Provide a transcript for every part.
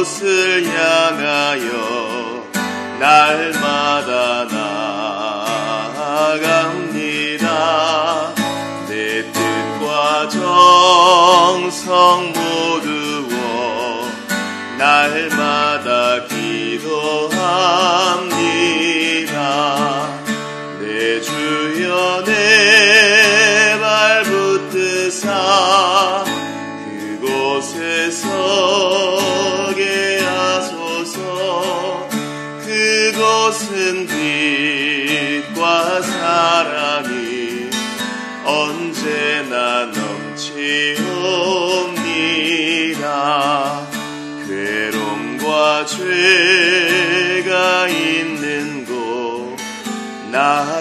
그곳을 향하여 날마다 나아갑니다. 내 뜻과 정성 모두어 날마다 그곳은 빛과 사랑이 언제나 넘치옵니다. 괴로움과 죄가 있는 곳 나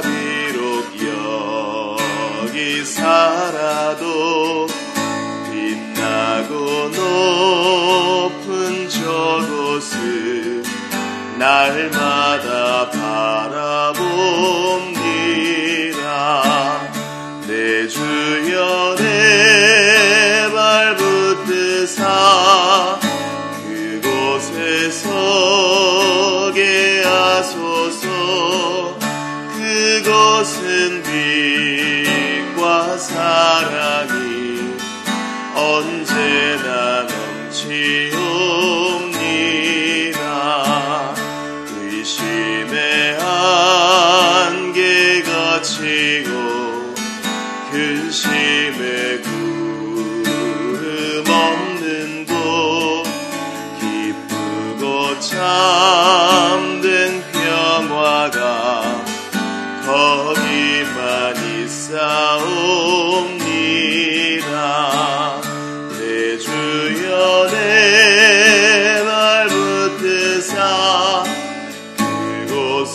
날마다 바라봅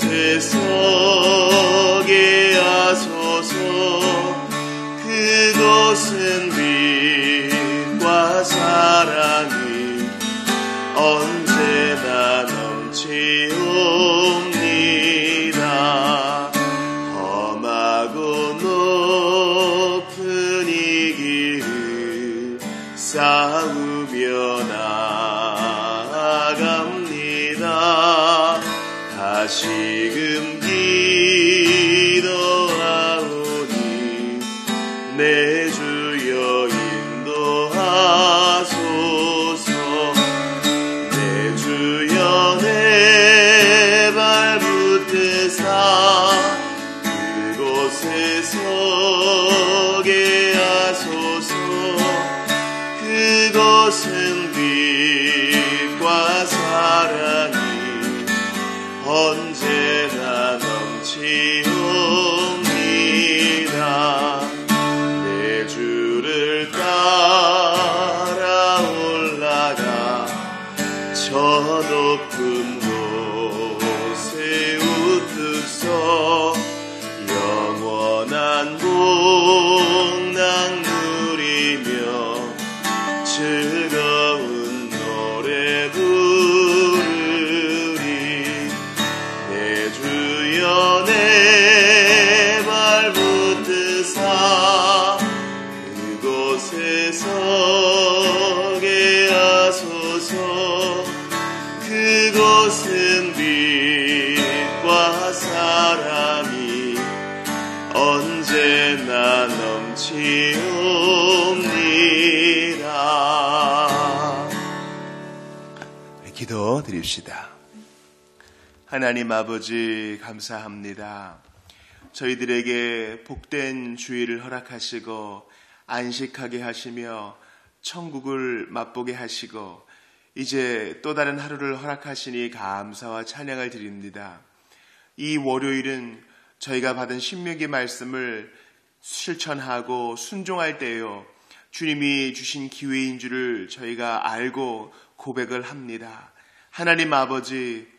그 발붙드사 그곳에 서게 주여 내 발 붙드사 그곳에 서게 하소서 그곳은 빛과 사랑이 언제나 넘치옵니다. 기도 드립시다. 하나님 아버지 감사합니다. 저희들에게 복된 주의를 허락하시고 안식하게 하시며 천국을 맛보게 하시고 이제 또 다른 하루를 허락하시니 감사와 찬양을 드립니다. 이 월요일은 저희가 받은 신명기 말씀을 실천하고 순종할 때요. 주님이 주신 기회인 줄을 저희가 알고 고백을 합니다. 하나님 아버지,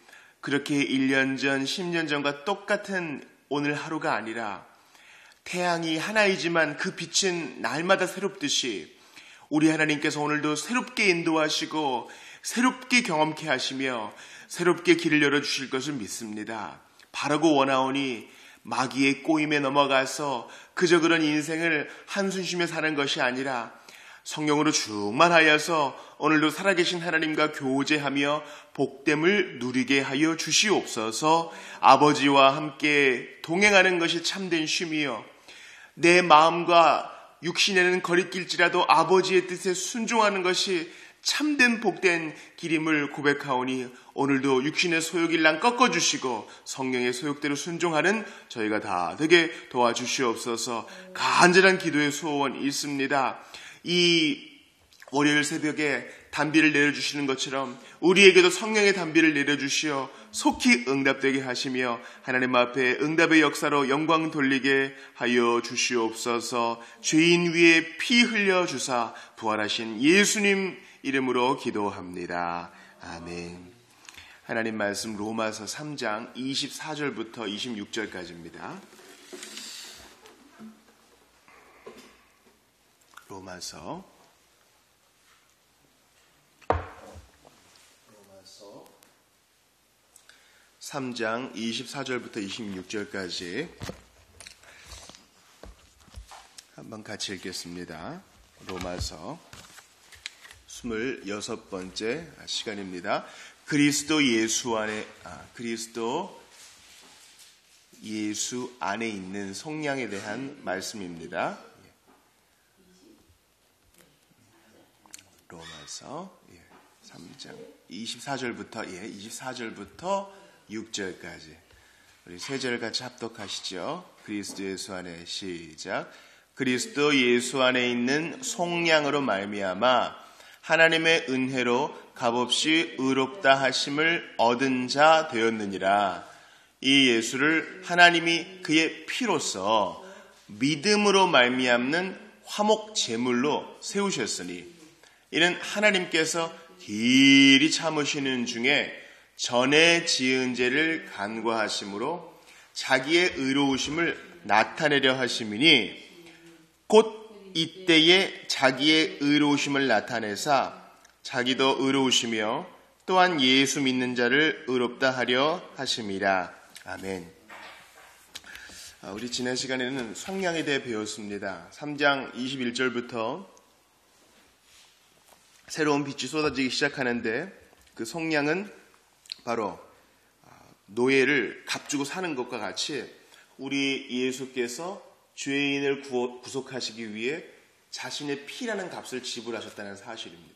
그렇게 1년 전, 10년 전과 똑같은 오늘 하루가 아니라 태양이 하나이지만 그 빛은 날마다 새롭듯이 우리 하나님께서 오늘도 새롭게 인도하시고 새롭게 경험케 하시며 새롭게 길을 열어주실 것을 믿습니다. 바라고 원하오니 마귀의 꼬임에 넘어가서 그저 그런 인생을 한숨 쉬며 사는 것이 아니라 성령으로 충만하여서 오늘도 살아계신 하나님과 교제하며 복됨을 누리게 하여 주시옵소서 아버지와 함께 동행하는 것이 참된 쉼이요. 내 마음과 육신에는 거리낄지라도 아버지의 뜻에 순종하는 것이 참된 복된 길임을 고백하오니 오늘도 육신의 소욕일랑 꺾어주시고 성령의 소욕대로 순종하는 저희가 다 되게 도와주시옵소서 간절한 기도의 소원 있습니다. 이 월요일 새벽에 단비를 내려주시는 것처럼 우리에게도 성령의 단비를 내려주시어 속히 응답되게 하시며 하나님 앞에 응답의 역사로 영광 돌리게 하여 주시옵소서 죄인 위에 피 흘려 주사 부활하신 예수님 이름으로 기도합니다. 아멘. 하나님 말씀 로마서 3장 24절부터 26절까지입니다. 로마서 로마서 3장 24절부터 26절까지 한번 같이 읽겠습니다. 로마서 26번째 시간입니다. 그리스도 예수 안에 아, 그리스도 예수 안에 있는 성량에 대한 말씀입니다. 로마서 3장 24절부터 예, 24절부터 6절까지 우리 세 절 같이 합독하시죠. 그리스도 예수 안에 시작. 그리스도 예수 안에 있는 속량으로 말미암아 하나님의 은혜로 값없이 의롭다 하심을 얻은 자 되었느니라. 이 예수를 하나님이 그의 피로써 믿음으로 말미암는 화목 제물로 세우셨으니 이는 하나님께서 길이 참으시는 중에 전에 지은 죄를 간과하심으로 자기의 의로우심을 나타내려 하심이니 곧 이때에 자기의 의로우심을 나타내사 자기도 의로우시며 또한 예수 믿는 자를 의롭다 하려 하심이라. 아멘. 아, 우리 지난 시간에는 성량에 대해 배웠습니다. 3장 21절부터 새로운 빛이 쏟아지기 시작하는데 그 성량은 바로 아, 노예를 값주고 사는 것과 같이 우리 예수께서 죄인을 구속하시기 위해 자신의 피라는 값을 지불하셨다는 사실입니다.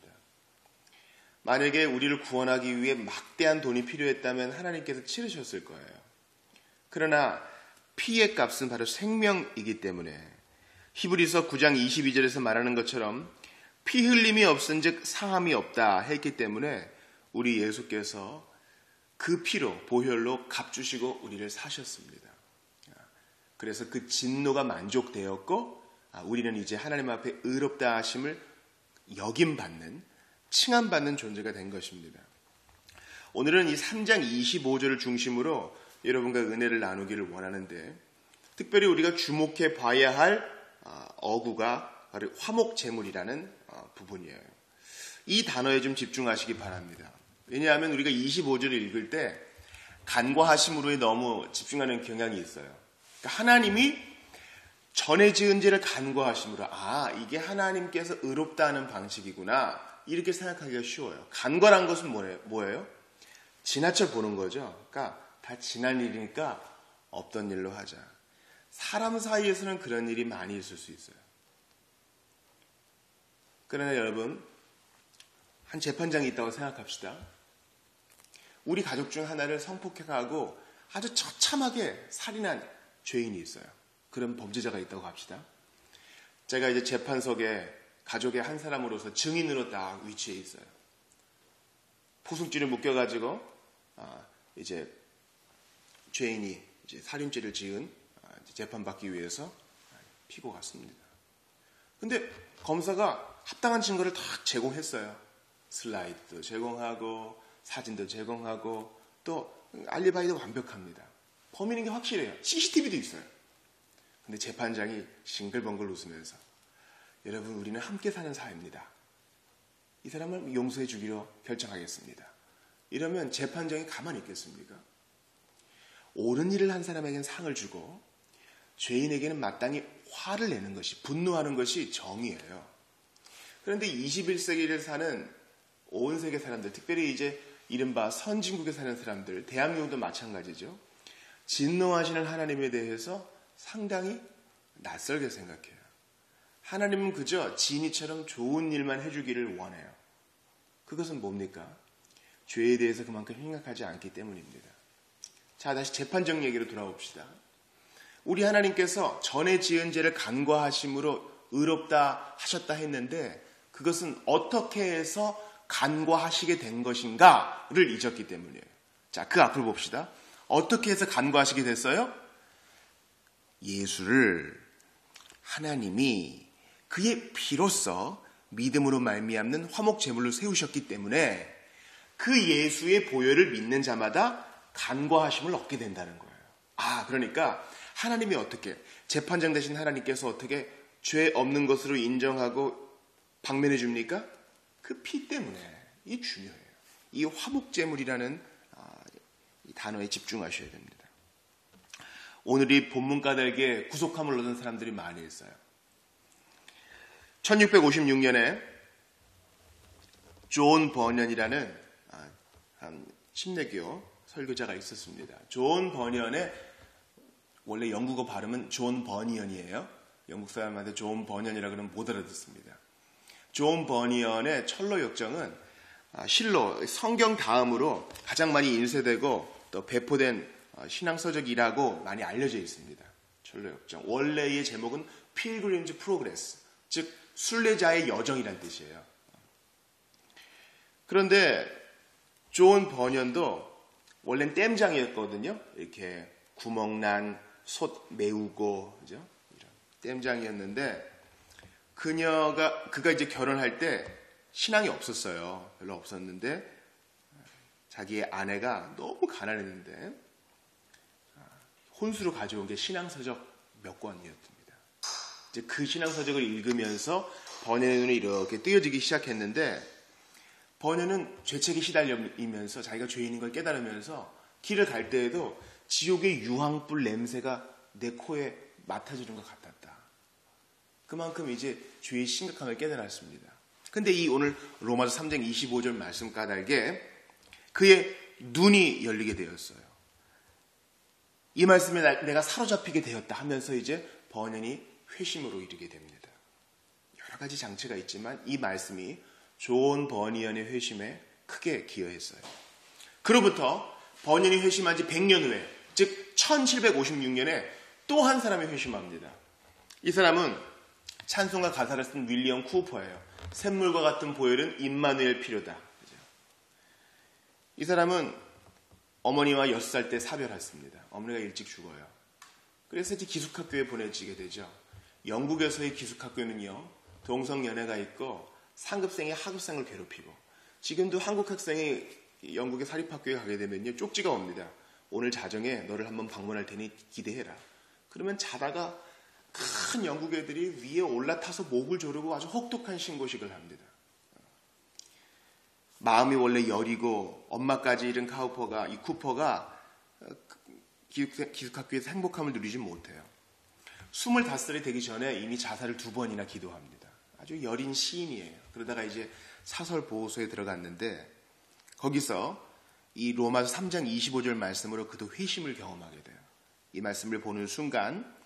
만약에 우리를 구원하기 위해 막대한 돈이 필요했다면 하나님께서 치르셨을 거예요. 그러나 피의 값은 바로 생명이기 때문에 히브리서 9장 22절에서 말하는 것처럼 피 흘림이 없은즉 상함이 없다 했기 때문에 우리 예수께서 그 피로 보혈로 값주시고 우리를 사셨습니다. 그래서 그 진노가 만족되었고 아, 우리는 이제 하나님 앞에 의롭다 하심을 역임받는 칭함받는 존재가 된 것입니다. 오늘은 이 3장 25절을 중심으로 여러분과 은혜를 나누기를 원하는데 특별히 우리가 주목해 봐야 할 아, 어구가 바로 화목제물이라는 어, 부분이에요. 이 단어에 좀 집중하시기 바랍니다. 왜냐하면 우리가 25절을 읽을 때 간과하심으로에 너무 집중하는 경향이 있어요. 그러니까 하나님이 전에 지은 죄를 간과하심으로 아 이게 하나님께서 의롭다는 방식이구나 이렇게 생각하기가 쉬워요. 간과란 것은 뭐예요? 지나쳐 보는 거죠. 그러니까 다 지난 일이니까 없던 일로 하자. 사람 사이에서는 그런 일이 많이 있을 수 있어요. 그러나 여러분 한 재판장이 있다고 생각합시다. 우리 가족 중 하나를 성폭행하고 아주 처참하게 살인한 죄인이 있어요. 그런 범죄자가 있다고 합시다. 제가 이제 재판석에 가족의 한 사람으로서 증인으로 딱 위치해 있어요. 포승줄을 묶여가지고 아, 이제 죄인이 이제 살인죄를 지은 아, 재판받기 위해서 피고 갔습니다. 근데 검사가 합당한 증거를 다 제공했어요. 슬라이드도 제공하고 사진도 제공하고 또 알리바이도 완벽합니다. 범인인 게 확실해요. CCTV도 있어요. 근데 재판장이 싱글벙글 웃으면서 여러분 우리는 함께 사는 사회입니다. 이 사람을 용서해 주기로 결정하겠습니다. 이러면 재판장이 가만히 있겠습니까? 옳은 일을 한 사람에게는 상을 주고 죄인에게는 마땅히 화를 내는 것이 분노하는 것이 정의예요. 그런데 21세기를 사는 온 세계 사람들, 특별히 이제 이른바 선진국에 사는 사람들, 대한민국도 마찬가지죠. 진노하시는 하나님에 대해서 상당히 낯설게 생각해요. 하나님은 그저 지니처럼 좋은 일만 해주기를 원해요. 그것은 뭡니까? 죄에 대해서 그만큼 생각하지 않기 때문입니다. 자, 다시 재판적 얘기로 돌아옵시다. 우리 하나님께서 전에 지은 죄를 간과하심으로 의롭다 하셨다 했는데 그것은 어떻게 해서 간과하시게 된 것인가를 잊었기 때문이에요. 자, 그 앞을 봅시다. 어떻게 해서 간과하시게 됐어요? 예수를 하나님이 그의 피로써 믿음으로 말미암는 화목 제물로 세우셨기 때문에 그 예수의 보혈을 믿는 자마다 간과하심을 얻게 된다는 거예요. 아, 그러니까 하나님이 어떻게 재판장 대신 하나님께서 어떻게 죄 없는 것으로 인정하고 방면해 줍니까? 그 피 때문에 이 중요해요. 이 화목제물이라는 아, 단어에 집중하셔야 됩니다. 오늘 이 본문 까닭에 구속함을 얻은 사람들이 많이 있어요. 1656년에 존 버년이라는 아, 침례교 설교자가 있었습니다. 존 버년의 원래 영국어 발음은 존 버니언이에요. 영국 사람한테 존 버년이라 그러면 못 알아듣습니다. 존 버니언의 천로 역정은 아, 실로 성경 다음으로 가장 많이 인쇄되고 또 배포된 어, 신앙서적이라고 많이 알려져 있습니다. 천로 역정. 원래의 제목은 Pilgrim's Progress, 즉 순례자의 여정이란 뜻이에요. 그런데 존 버년도 원래는 땜장이었거든요. 이렇게 구멍난 솥 메우고 그죠? 이런 땜장이었는데 그녀가 그가 이제 결혼할 때 신앙이 없었어요. 별로 없었는데 자기의 아내가 너무 가난했는데 혼수로 가져온 게 신앙서적 몇 권이었습니다. 이제 그 신앙서적을 읽으면서 번연의 눈이 이렇게 뜨여지기 시작했는데 번연은 죄책에 시달리면서 자기가 죄인인 걸 깨달으면서 길을 갈 때에도 지옥의 유황불 냄새가 내 코에 맡아지는 것 같았다. 그만큼 이제 죄의 심각함을 깨달았습니다. 근데 이 오늘 로마서 3장 25절 말씀 까닭에 그의 눈이 열리게 되었어요. 이 말씀에 내가 사로잡히게 되었다 하면서 이제 번연이 회심으로 이르게 됩니다. 여러 가지 장치가 있지만 이 말씀이 존 버니언의 회심에 크게 기여했어요. 그로부터 버니언이 회심한 지 100년 후에, 즉 1756년에 또 한 사람이 회심합니다. 이 사람은 찬송가 가사를 쓴 윌리엄 쿠퍼예요. 샘물과 같은 보혈은 임마누엘 피로다. 이 사람은 어머니와 6살 때 사별했습니다. 어머니가 일찍 죽어요. 그래서 이제 기숙학교에 보내지게 되죠. 영국에서의 기숙학교는요, 동성 연애가 있고 상급생이 하급생을 괴롭히고 지금도 한국 학생이 영국의 사립학교에 가게 되면요, 쪽지가 옵니다. 오늘 자정에 너를 한번 방문할 테니 기대해라. 그러면 자다가 큰 영국 애들이 위에 올라타서 목을 조르고 아주 혹독한 신고식을 합니다. 마음이 원래 여리고 엄마까지 잃은 카우퍼가 이 쿠퍼가 기숙학교에서 행복함을 누리지 못해요. 25살이 되기 전에 이미 자살을 두 번이나 기도합니다. 아주 여린 시인이에요. 그러다가 이제 사설 보호소에 들어갔는데 거기서 이 로마서 3장 25절 말씀으로 그도 회심을 경험하게 돼요. 이 말씀을 보는 순간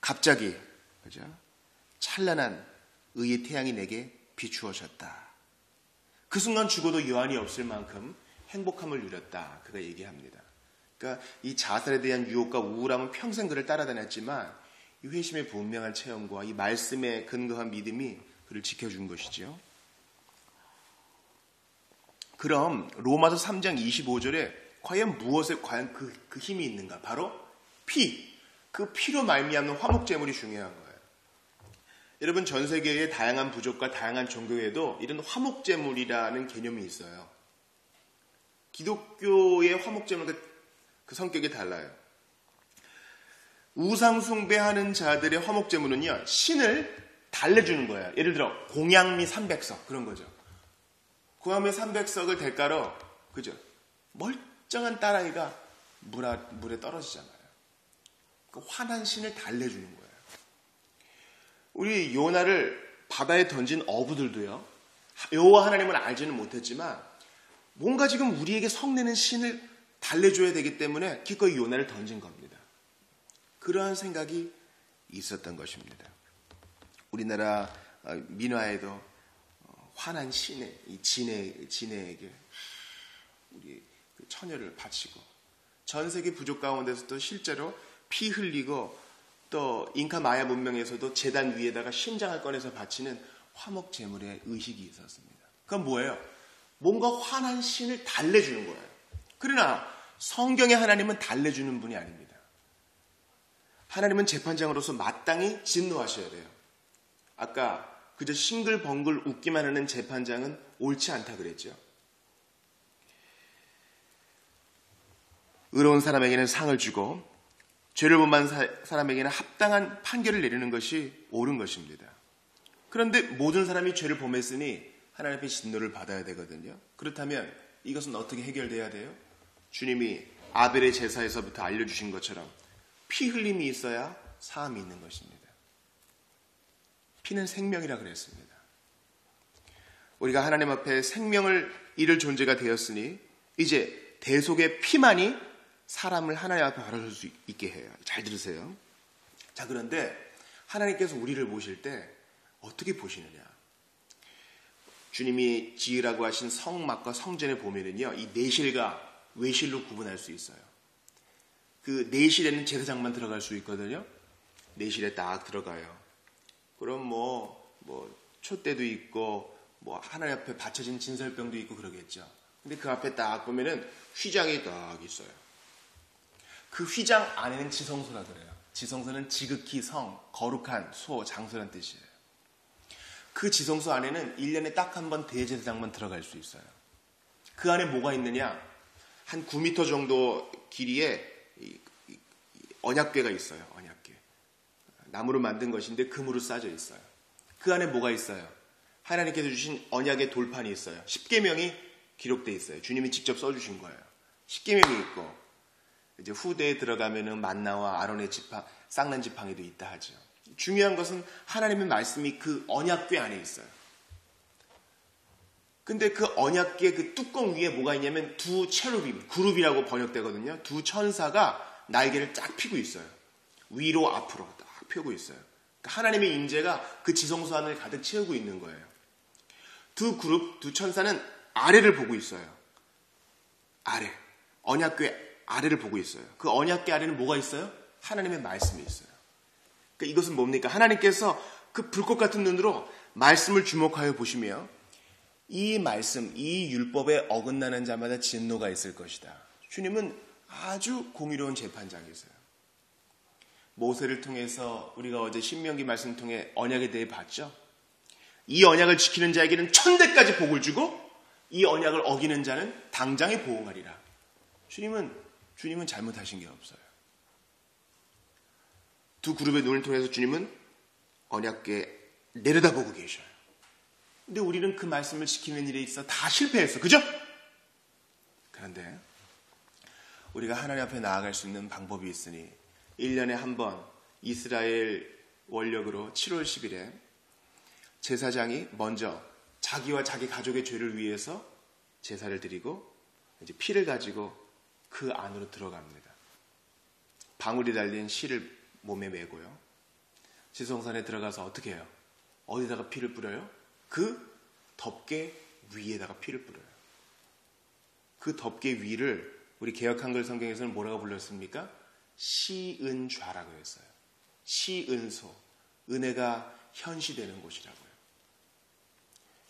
갑자기 그죠? 찬란한 의의 태양이 내게 비추어졌다. 그 순간 죽어도 여한이 없을 만큼 행복함을 누렸다. 그가 얘기합니다. 그러니까 이 자살에 대한 유혹과 우울함은 평생 그를 따라다녔지만 이 회심의 분명한 체험과 이 말씀에 근거한 믿음이 그를 지켜준 것이지요. 그럼 로마서 3장 25절에 과연 무엇에 과연 그, 그 힘이 있는가? 바로 피. 그 피로 말미암는 화목 제물이 중요한 거예요. 여러분 전 세계의 다양한 부족과 다양한 종교에도 이런 화목 제물이라는 개념이 있어요. 기독교의 화목 제물과 그 성격이 달라요. 우상 숭배하는 자들의 화목 제물은요, 신을 달래주는 거예요. 예를 들어, 공양미 300석, 그런 거죠. 공양미 300석을 대가로, 그죠? 멀쩡한 딸아이가 물 물에 떨어지잖아요. 그 화난 신을 달래주는 거예요. 우리 요나를 바다에 던진 어부들도요. 여호와 하나님을 알지는 못했지만 뭔가 지금 우리에게 성내는 신을 달래줘야 되기 때문에 기꺼이 요나를 던진 겁니다. 그러한 생각이 있었던 것입니다. 우리나라 어, 민화에도 어, 화난 신의 이 진해 진해에게 우리 그 처녀를 바치고 전 세계 부족 가운데서도 실제로 피 흘리고 또 잉카 마야 문명에서도 재단 위에다가 심장을 꺼내서 바치는 화목 제물의 의식이 있었습니다. 그건 뭐예요? 뭔가 화난 신을 달래주는 거예요. 그러나 성경의 하나님은 달래주는 분이 아닙니다. 하나님은 재판장으로서 마땅히 진노하셔야 돼요. 아까 그저 싱글벙글 웃기만 하는 재판장은 옳지 않다 그랬죠. 의로운 사람에게는 상을 주고 죄를 범한 사람에게는 합당한 판결을 내리는 것이 옳은 것입니다. 그런데 모든 사람이 죄를 범했으니 하나님 앞에 진노를 받아야 되거든요. 그렇다면 이것은 어떻게 해결돼야 돼요? 주님이 아벨의 제사에서부터 알려주신 것처럼 피 흘림이 있어야 사함이 있는 것입니다. 피는 생명이라 그랬습니다. 우리가 하나님 앞에 생명을 잃을 존재가 되었으니 이제 대속의 피만이 사람을 하나님 앞에 바라볼 수 있게 해요. 잘 들으세요. 자, 그런데 하나님께서 우리를 보실 때 어떻게 보시느냐? 주님이 지으라고 하신 성막과 성전에 보면은요, 이 내실과 외실로 구분할 수 있어요. 그 내실에는 제사장만 들어갈 수 있거든요. 내실에 딱 들어가요. 그럼 뭐, 뭐, 촛대도 있고, 뭐, 하나님 앞에 받쳐진 진설병도 있고 그러겠죠. 근데 그 앞에 딱 보면은 휘장이 딱 있어요. 그 휘장 안에는 지성소라 그래요. 지성소는 지극히 성, 거룩한 소, 장소란 뜻이에요. 그 지성소 안에는 1년에 딱 한 번 대제사장만 들어갈 수 있어요. 그 안에 뭐가 있느냐? 한 9m 정도 길이에 언약궤가 있어요. 언약궤. 나무로 만든 것인데 금으로 싸져 있어요. 그 안에 뭐가 있어요? 하나님께서 주신 언약의 돌판이 있어요. 10계명이 기록되어 있어요. 주님이 직접 써주신 거예요. 10계명이 있고 이제 후대에 들어가면은 만나와 아론의 지팡, 쌍난 지팡이도 있다 하죠. 중요한 것은 하나님의 말씀이 그 언약궤 안에 있어요. 근데 그 언약궤 그 뚜껑 위에 뭐가 있냐면 두 체루빔, 그룹이라고 번역되거든요. 두 천사가 날개를 쫙 피고 있어요. 위로 앞으로 딱 펴고 있어요. 그러니까 하나님의 임재가 그 지성소 안을 가득 채우고 있는 거예요. 두 그룹, 두 천사는 아래를 보고 있어요. 아래. 언약궤 아래를 보고 있어요. 그 언약궤 아래는 뭐가 있어요? 하나님의 말씀이 있어요. 그러니까 이것은 뭡니까? 하나님께서 그 불꽃 같은 눈으로 말씀을 주목하여 보시며 이 말씀, 이 율법에 어긋나는 자마다 진노가 있을 것이다. 주님은 아주 공의로운 재판장이세요. 모세를 통해서 우리가 어제 신명기 말씀 통해 언약에 대해 봤죠. 이 언약을 지키는 자에게는 천대까지 복을 주고 이 언약을 어기는 자는 당장에 보응하리라. 주님은 주님은 잘못하신 게 없어요. 두 그룹의 눈을 통해서 주님은 언약계 내려다보고 계셔요. 근데 우리는 그 말씀을 지키는 일에 있어 다 실패했어. 그죠? 그런데 우리가 하나님 앞에 나아갈 수 있는 방법이 있으니 1년에 한 번 이스라엘 원력으로 7월 10일에 제사장이 먼저 자기와 자기 가족의 죄를 위해서 제사를 드리고 이제 피를 가지고 그 안으로 들어갑니다. 방울이 달린 실을 몸에 메고요. 지성산에 들어가서 어떻게 해요? 어디다가 피를 뿌려요? 그 덮개 위에다가 피를 뿌려요. 그 덮개 위를 우리 개혁 한글 성경에서는 뭐라고 불렀습니까? 시은좌라고 했어요. 시은소. 은혜가 현시되는 곳이라고요.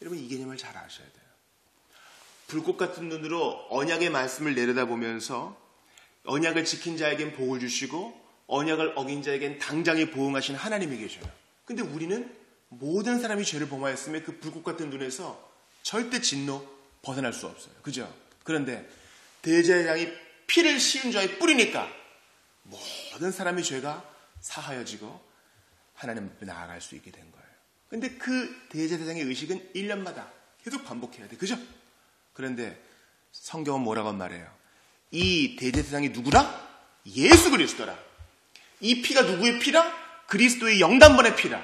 여러분 이 개념을 잘 아셔야 돼요. 불꽃 같은 눈으로 언약의 말씀을 내려다보면서 언약을 지킨 자에겐 복을 주시고 언약을 어긴 자에겐 당장에 보응하신 하나님이 계셔요. 근데 우리는 모든 사람이 죄를 범하였음에 그 불꽃 같은 눈에서 절대 진노 벗어날 수 없어요. 그죠? 그런데 대제사장이 피를 씌운 자에 뿌리니까 모든 사람의 죄가 사하여지고 하나님 앞에 나아갈 수 있게 된 거예요. 근데 그 대제사장의 의식은 1년마다 계속 반복해야 돼. 그죠? 그런데 성경은 뭐라고 말해요? 이 대제사장이 누구라? 예수 그리스도라. 이 피가 누구의 피라? 그리스도의 영단번의 피라.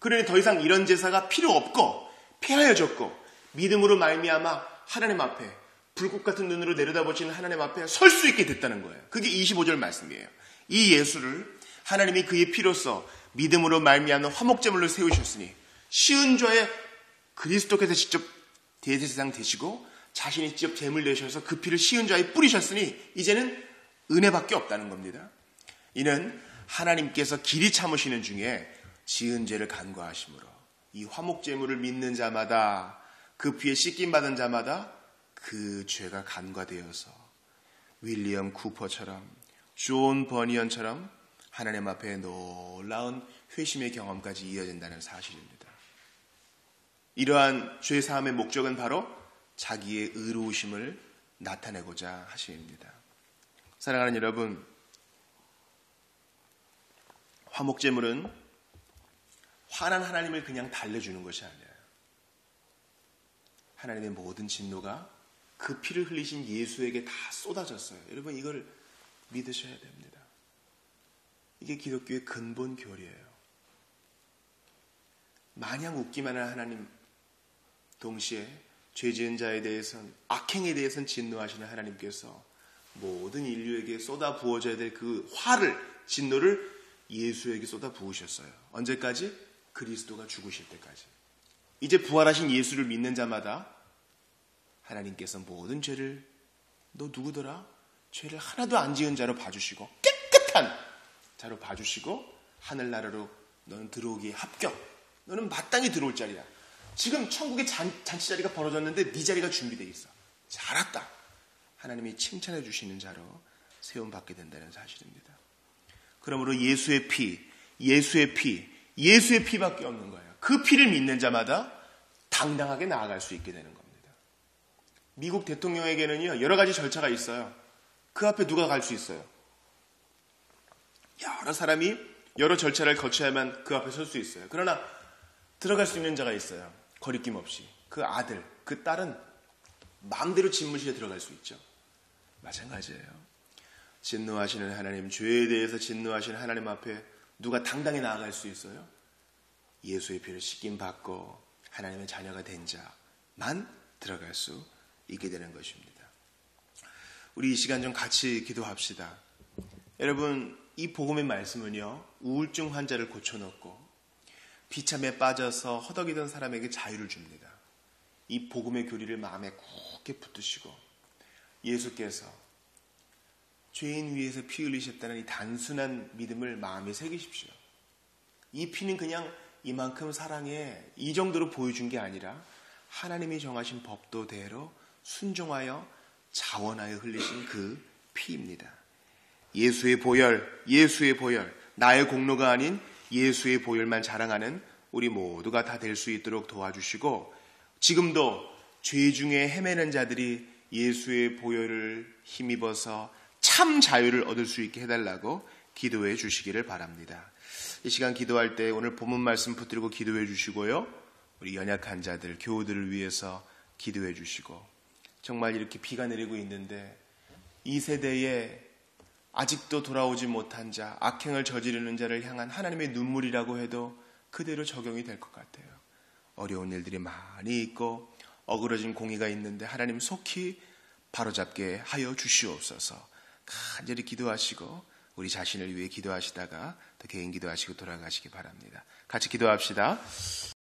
그러니 더 이상 이런 제사가 필요 없고 폐하여졌고 믿음으로 말미암아 하나님 앞에 불꽃 같은 눈으로 내려다보시는 하나님 앞에 설 수 있게 됐다는 거예요. 그게 25절 말씀이에요. 이 예수를 하나님이 그의 피로써 믿음으로 말미암는 화목제물로 세우셨으니 쉬운 죄에 그리스도께서 직접 대제사장 되시고 자신이 직접 제물 내셔서 그 피를 시은좌에 뿌리셨으니 이제는 은혜밖에 없다는 겁니다. 이는 하나님께서 길이 참으시는 중에 지은 죄를 간과하심으로 이 화목 제물을 믿는 자마다 그 피에 씻김 받은 자마다 그 죄가 간과되어서 윌리엄 쿠퍼처럼 존 버니언처럼 하나님 앞에 놀라운 회심의 경험까지 이어진다는 사실입니다. 이러한 죄 사함의 목적은 바로 자기의 의로우심을 나타내고자 하십니다. 사랑하는 여러분, 화목제물은 화난 하나님을 그냥 달래주는 것이 아니에요. 하나님의 모든 진노가 그 피를 흘리신 예수에게 다 쏟아졌어요. 여러분 이걸 믿으셔야 됩니다. 이게 기독교의 근본 교리예요. 마냥 웃기만 한 하나님 동시에 죄 지은 자에 대해선 악행에 대해선 진노하시는 하나님께서 모든 인류에게 쏟아 부어져야 될 그 화를 진노를 예수에게 쏟아 부으셨어요. 언제까지? 그리스도가 죽으실 때까지. 이제 부활하신 예수를 믿는 자마다 하나님께서 모든 죄를 너 누구더라? 죄를 하나도 안 지은 자로 봐주시고 깨끗한 자로 봐주시고 하늘나라로 너는 들어오기에 합격. 너는 마땅히 들어올 자리야. 지금 천국의 잔, 잔치 자리가 벌어졌는데 네 자리가 준비되어 있어. 잘했다. 하나님이 칭찬해 주시는 자로 세움 받게 된다는 사실입니다. 그러므로 예수의 피, 예수의 피, 예수의 피밖에 없는 거예요. 그 피를 믿는 자마다 당당하게 나아갈 수 있게 되는 겁니다. 미국 대통령에게는요, 여러 가지 절차가 있어요. 그 앞에 누가 갈 수 있어요? 여러 사람이 여러 절차를 거쳐야만 그 앞에 설 수 있어요. 그러나 들어갈 수 있는 자가 있어요. 거리낌 없이. 그 아들, 그 딸은 마음대로 집무실에 들어갈 수 있죠. 마찬가지예요. 진노하시는 하나님, 죄에 대해서 진노하시는 하나님 앞에 누가 당당히 나아갈 수 있어요? 예수의 피를 씻김 받고 하나님의 자녀가 된 자만 들어갈 수 있게 되는 것입니다. 우리 이 시간 좀 같이 기도합시다. 여러분, 이 복음의 말씀은요, 우울증 환자를 고쳐놓고 비참에 빠져서 허덕이던 사람에게 자유를 줍니다. 이 복음의 교리를 마음에 굳게 붙드시고 예수께서 죄인 위에서 피 흘리셨다는 이 단순한 믿음을 마음에 새기십시오. 이 피는 그냥 이만큼 사랑에 이 정도로 보여준 게 아니라 하나님이 정하신 법도대로 순종하여 자원하여 흘리신 그 피입니다. 예수의 보혈, 예수의 보혈, 나의 공로가 아닌 예수의 보혈만 자랑하는 우리 모두가 다 될 수 있도록 도와주시고 지금도 죄 중에 헤매는 자들이 예수의 보혈을 힘입어서 참 자유를 얻을 수 있게 해달라고 기도해 주시기를 바랍니다. 이 시간 기도할 때 오늘 본문 말씀 붙들고 기도해 주시고요. 우리 연약한 자들, 교우들을 위해서 기도해 주시고 정말 이렇게 비가 내리고 있는데 이 세대에 아직도 돌아오지 못한 자, 악행을 저지르는 자를 향한 하나님의 눈물이라고 해도 그대로 적용이 될 것 같아요. 어려운 일들이 많이 있고 어그러진 공의가 있는데 하나님 속히 바로잡게 하여 주시옵소서. 간절히 기도하시고 우리 자신을 위해 기도하시다가 또 개인 기도하시고 돌아가시기 바랍니다. 같이 기도합시다.